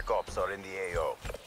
Black Ops are in the AO.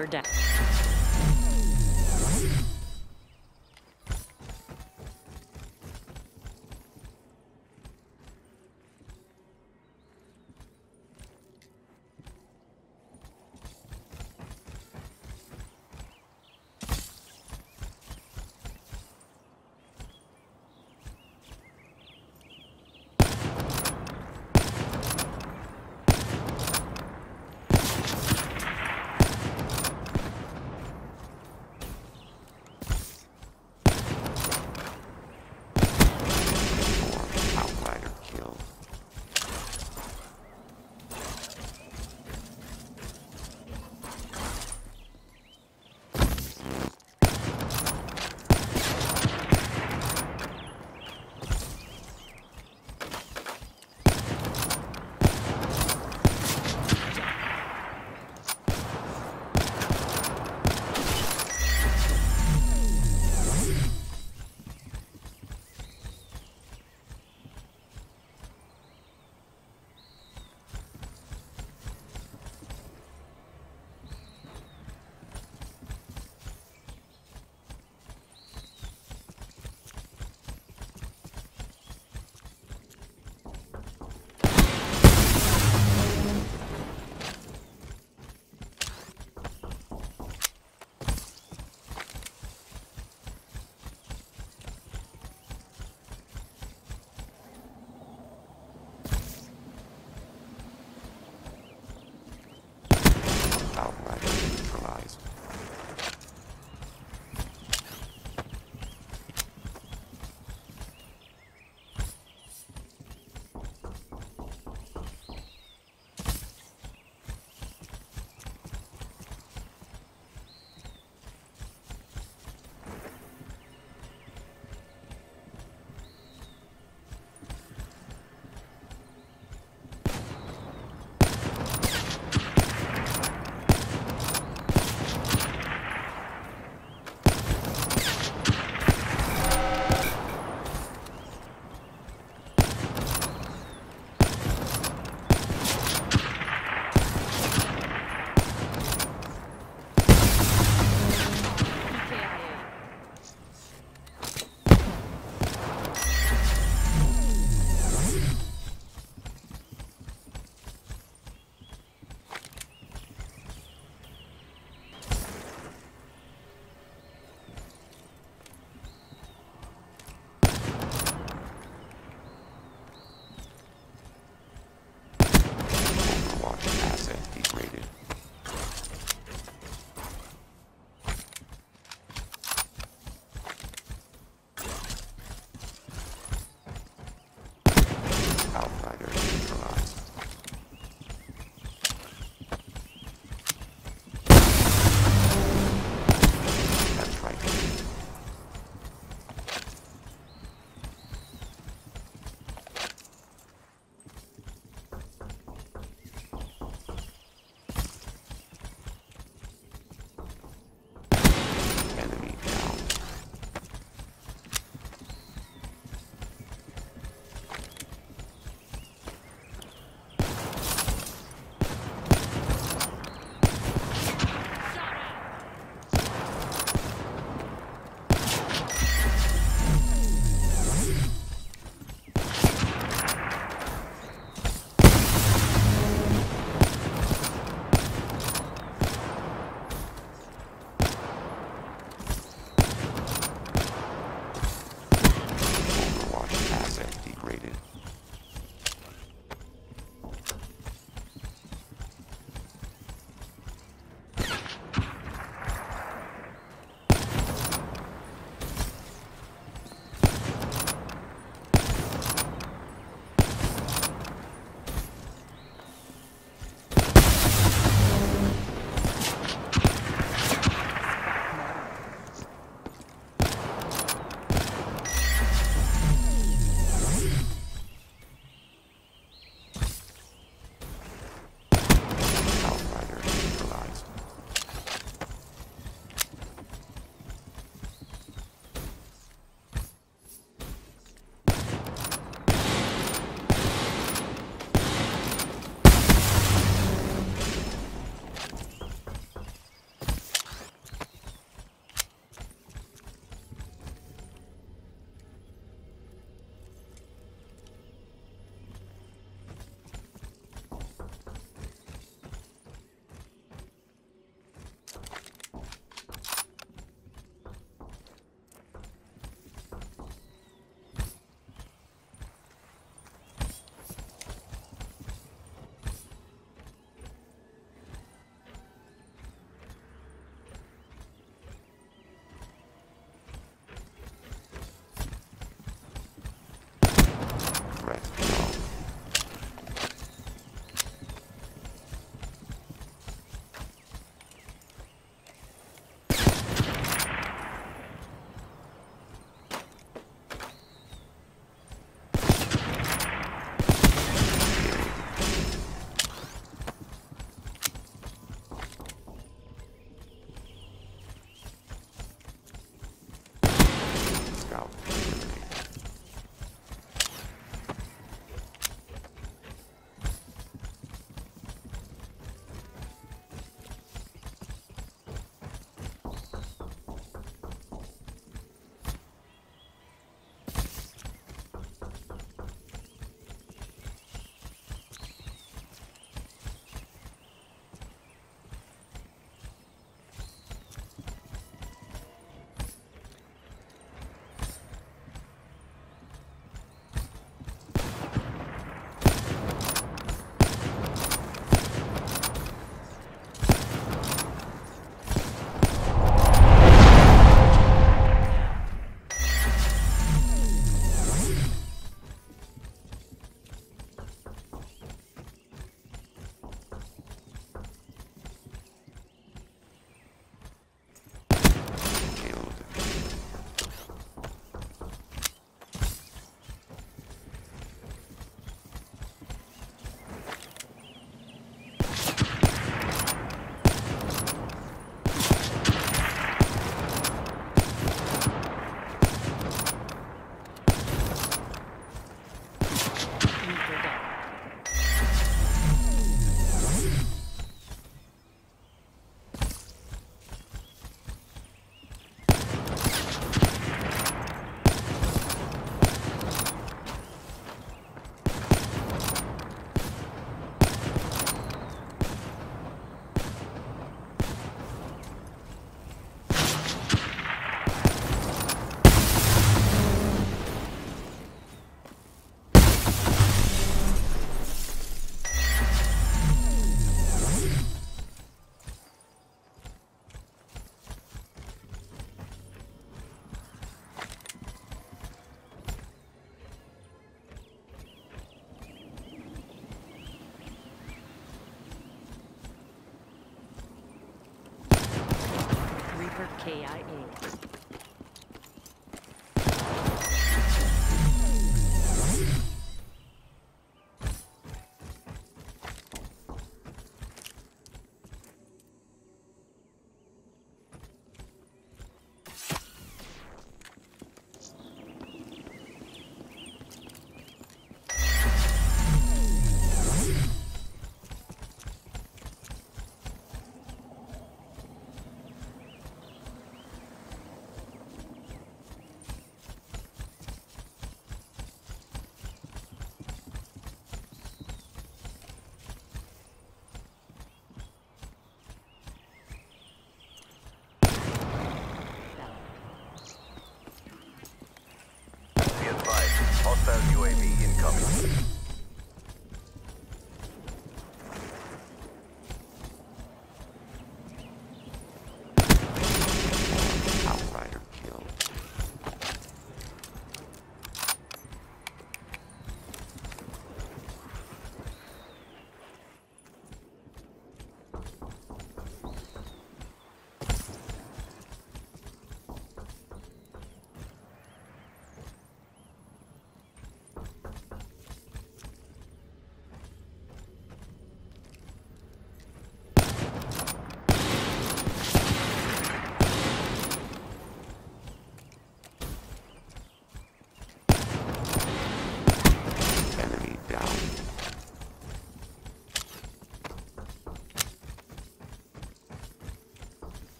Reaper down.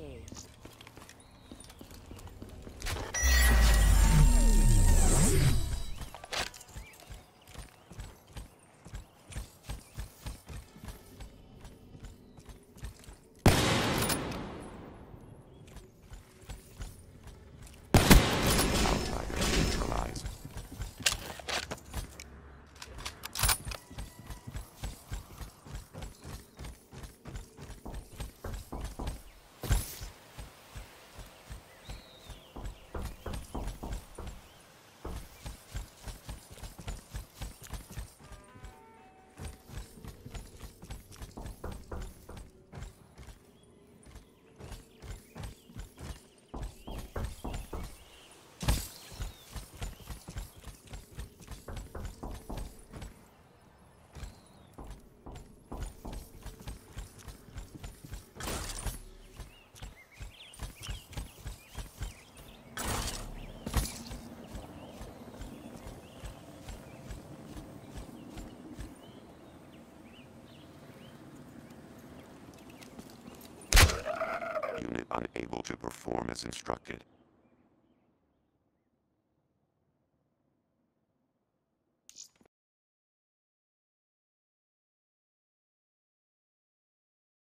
KIA. Perform as instructed.